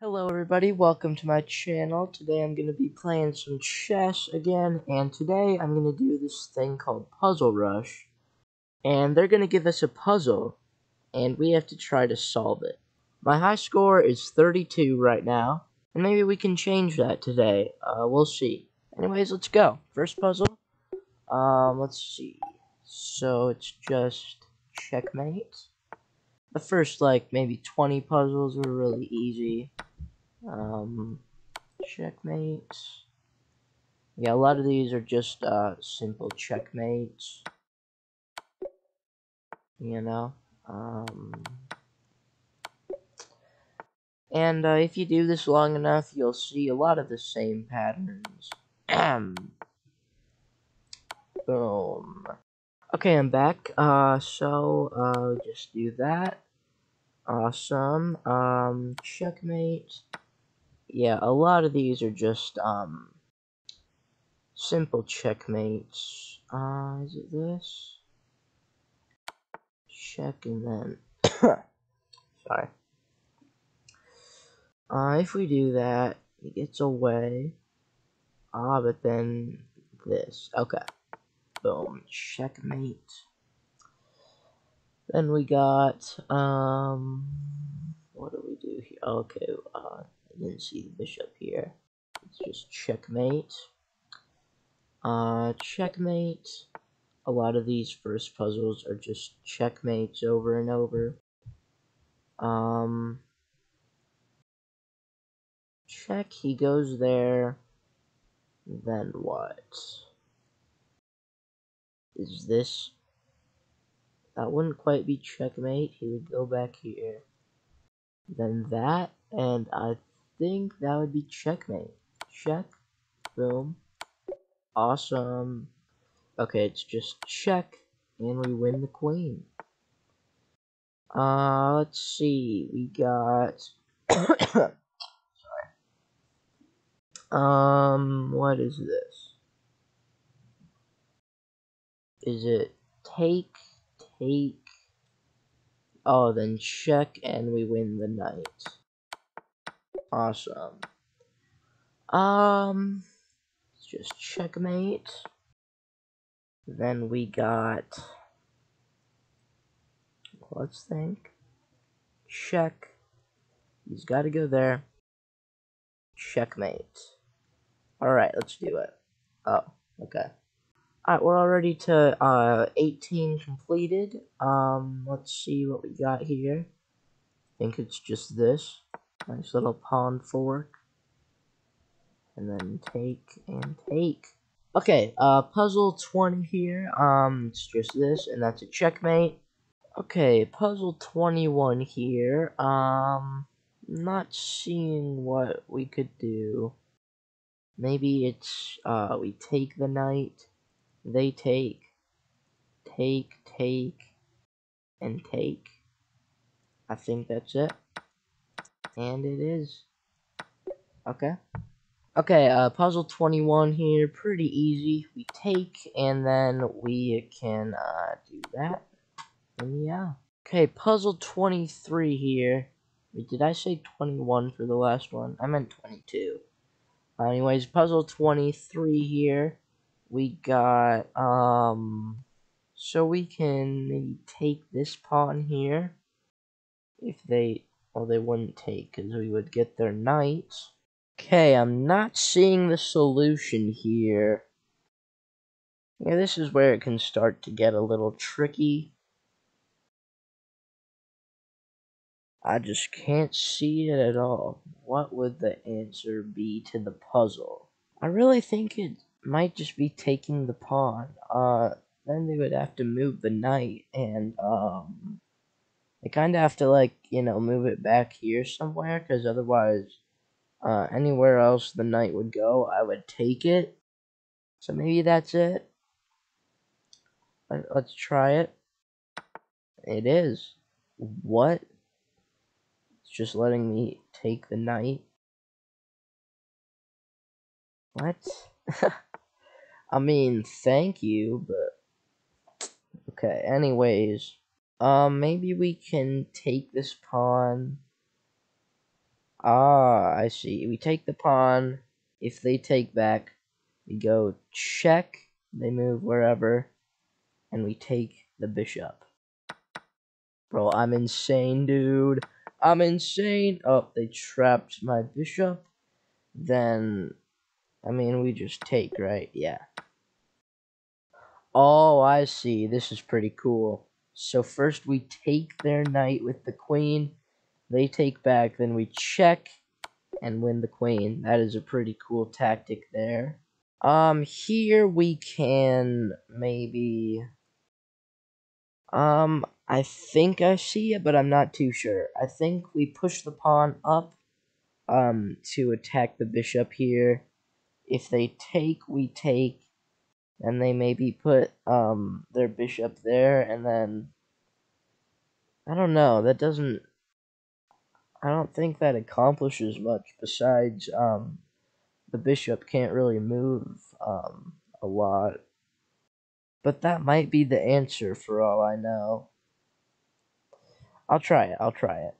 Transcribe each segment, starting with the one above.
Hello everybody, welcome to my channel. Today I'm going to be playing some chess again, and today I'm going to do this thing called Puzzle Rush. And they're going to give us a puzzle, and we have to try to solve it. My high score is 32 right now, and maybe we can change that today. Uh, we'll see. Anyways, let's go. First puzzle. Um, let's see. So it's just checkmate. The first, like, maybe 20 puzzles were really easy. Um, checkmate. Yeah, a lot of these are just uh, simple checkmates. You know? Um, and uh, if you do this long enough, you'll see a lot of the same patterns. Boom. Okay, I'm back. Uh, so, uh, just do that. Awesome. Um, checkmate yeah, a lot of these are just, um, simple checkmates. Uh, is it this? Check and then, sorry. Uh, if we do that, he gets away. Ah, but then this. Okay. Boom. Checkmate. Then we got, um, what do we do here? Okay, uh, didn't see the bishop here. It's just checkmate. Uh, checkmate. A lot of these first puzzles are just checkmates over and over. Um, check, he goes there. Then what? Is this... That wouldn't quite be checkmate. He would go back here. Then that, and I think that would be checkmate. Check. Boom. Awesome. Okay, it's just check, and we win the queen. Uh, let's see. We got... Sorry. Um, what is this? Is it take, take... Oh, then check, and we win the knight. Awesome. Um, let's just checkmate. Then we got, let's think. Check. He's got to go there. Checkmate. Alright, let's do it. Oh, okay. Alright, we're already to uh, 18 completed. Um, let's see what we got here. I think it's just this. Nice little pawn fork. And then take and take. Okay, uh, puzzle 20 here. Um, it's just this, and that's a checkmate. Okay, puzzle 21 here. Um, not seeing what we could do. Maybe it's, uh, we take the knight, they take, take, take, and take. I think that's it. And it is. Okay. Okay, uh, puzzle 21 here, pretty easy. We take, and then we can uh, do that. And yeah. Okay, puzzle 23 here. Wait, did I say 21 for the last one? I meant 22. anyways, puzzle 23 here. We got, um, so we can maybe take this pawn here. If they, well, they wouldn't take, because we would get their knight. Okay, I'm not seeing the solution here. Yeah, this is where it can start to get a little tricky. I just can't see it at all. What would the answer be to the puzzle? I really think it might just be taking the pawn. Uh, then they would have to move the knight, and, um, they kind of have to, like, you know, move it back here somewhere, because otherwise, uh, anywhere else the knight would go, I would take it. So maybe that's it. Let's try it. It is. What? It's just letting me take the knight. What? I mean, thank you, but... Okay, anyways. Um, maybe we can take this pawn. Ah, I see. We take the pawn. If they take back, we go check. They move wherever. And we take the bishop. Bro, I'm insane, dude. I'm insane. Oh, they trapped my bishop. Then, I mean, we just take, right? Yeah. Oh, I see. This is pretty cool. So first we take their knight with the queen. They take back, then we check and win the queen. That is a pretty cool tactic there. Um, here we can maybe... Um, I think I see it, but I'm not too sure. I think we push the pawn up um, to attack the bishop here. If they take, we take, and they maybe put um, their bishop there, and then I don't know. That doesn't. I don't think that accomplishes much. Besides, um, the bishop can't really move um, a lot. But that might be the answer for all I know. I'll try it. I'll try it.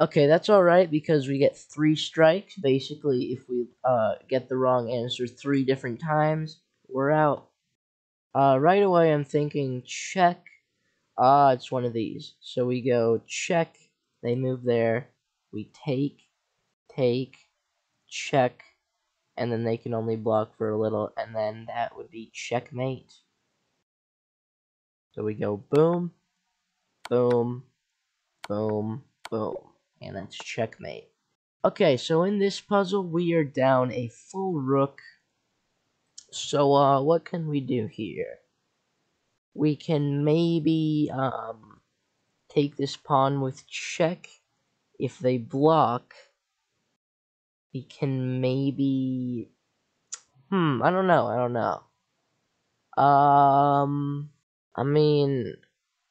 Okay, that's alright because we get three strikes. Basically, if we uh, get the wrong answer three different times, we're out. Uh, right away, I'm thinking check. Ah, it's one of these. So we go check. They move there. We take, take, check, and then they can only block for a little, and then that would be checkmate. So we go boom, boom, boom, boom. And that's checkmate. Okay, so in this puzzle, we are down a full rook. So, uh, what can we do here? We can maybe, um, take this pawn with check. If they block, we can maybe... Hmm, I don't know, I don't know. Um, I mean,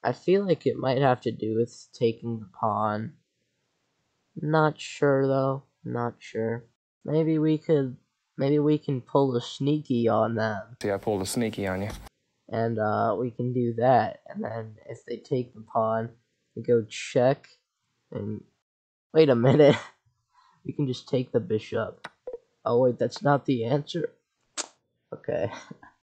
I feel like it might have to do with taking the pawn. Not sure though. Not sure. Maybe we could. Maybe we can pull a sneaky on them. See, I pulled a sneaky on you. And uh, we can do that. And then if they take the pawn, we go check. And wait a minute. we can just take the bishop. Oh wait, that's not the answer. Okay.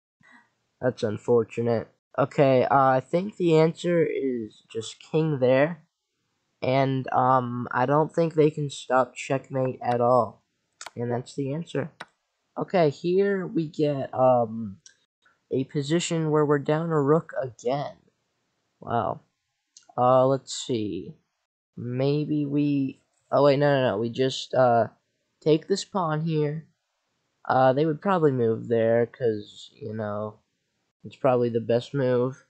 that's unfortunate. Okay, uh, I think the answer is just king there. And um, I don't think they can stop checkmate at all. And that's the answer. Okay, here we get um, a position where we're down a rook again. Wow. Uh, let's see. Maybe we... Oh, wait, no, no, no. We just uh, take this pawn here. Uh, they would probably move there because, you know, it's probably the best move.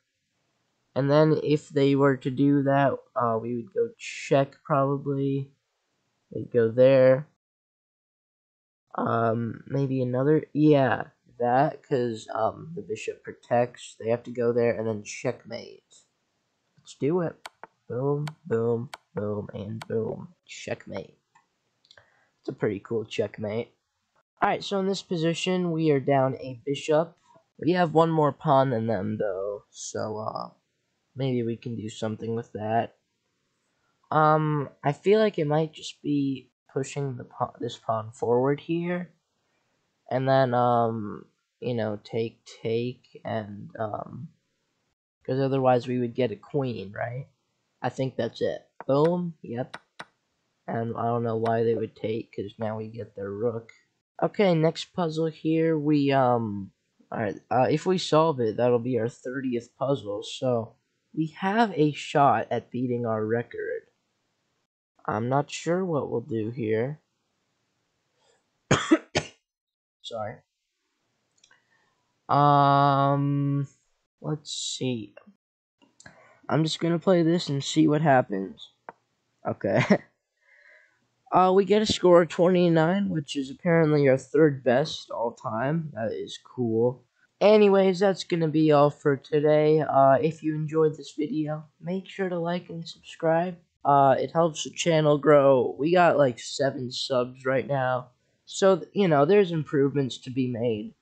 And then if they were to do that, uh, we would go check probably. They'd go there. Um, maybe another, yeah, that, because um, the bishop protects. They have to go there and then checkmate. Let's do it. Boom, boom, boom, and boom. Checkmate. It's a pretty cool checkmate. Alright, so in this position, we are down a bishop. We have one more pawn than them, though, so, uh, maybe we can do something with that. Um, I feel like it might just be pushing the pawn, this pawn forward here, and then, um, you know, take, take, and, um, because otherwise we would get a queen, right? I think that's it. Boom, yep. And I don't know why they would take, because now we get their rook. Okay, next puzzle here, we, um, alright, uh, if we solve it, that'll be our 30th puzzle, so we have a shot at beating our record. I'm not sure what we'll do here. Sorry. Um, let's see. I'm just gonna play this and see what happens. Okay. uh, we get a score of 29, which is apparently our third best all time. That is cool. Anyways, that's gonna be all for today. Uh, if you enjoyed this video, make sure to like and subscribe. Uh, it helps the channel grow. We got like seven subs right now. So, you know, there's improvements to be made.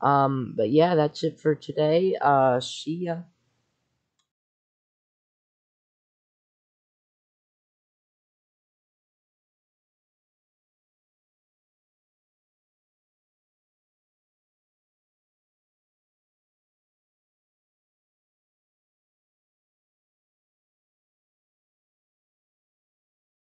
Um, but yeah, that's it for today. Uh, see ya.